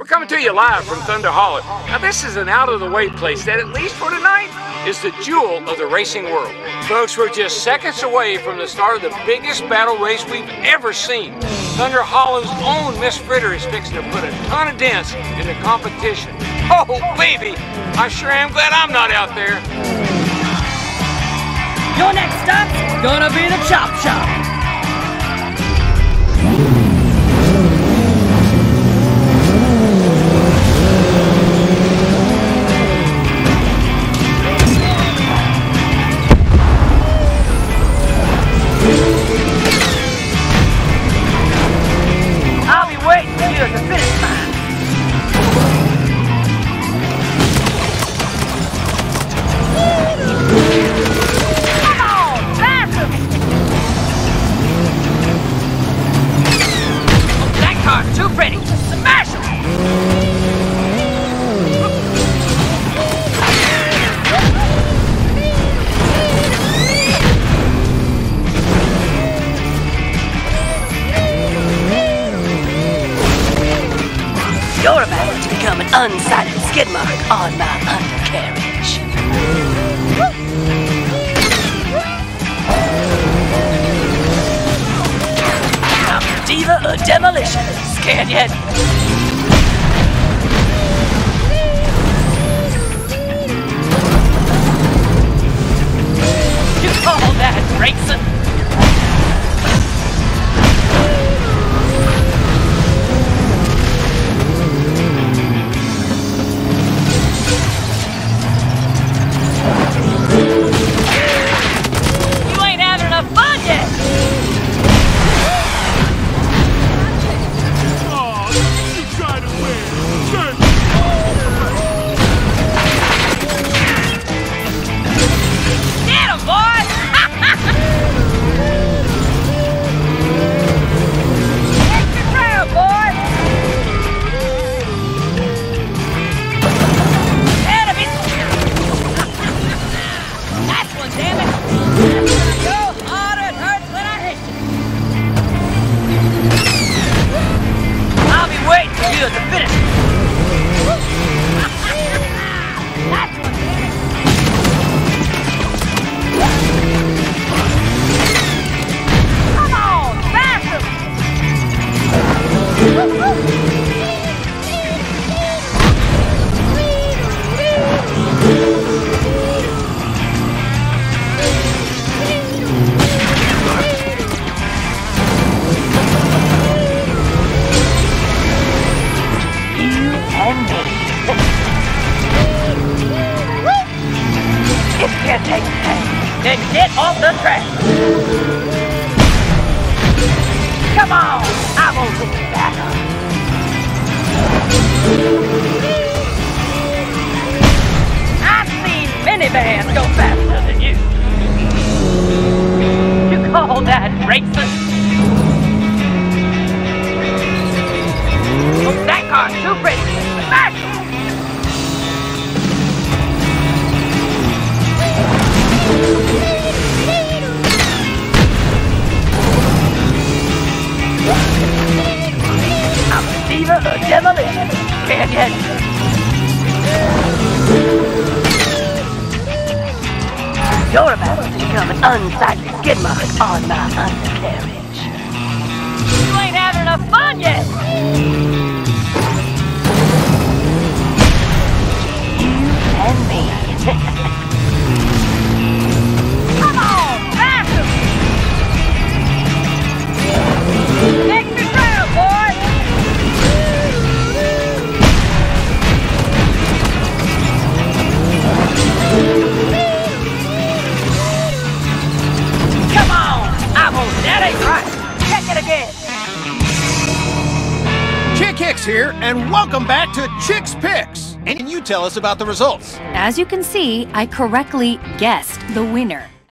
We're coming to you live from Thunder Hollow. Now, this is an out of the way place that, at least for tonight, is the jewel of the racing world. Folks, we're just seconds away from the start of the biggest battle race we've ever seen. Thunder Hollow's own Miss Fritter is fixing to put a ton of dents in the competition. Oh, baby! I sure am glad I'm not out there. Your next stop's gonna be the Chop Shop. Unsighted skid mark on my undercarriage. I'm Diva of Demolition. Scared yet? Then get off the track. Come on, I won't look back. I've seen minivans go faster than you. You call that racing? Can't get. You're about to become an unsightly skid mark on my undercarriage. You ain't having enough fun yet! Here, and welcome back to Chick's Picks. And you tell us about the results? As you can see, I correctly guessed the winner.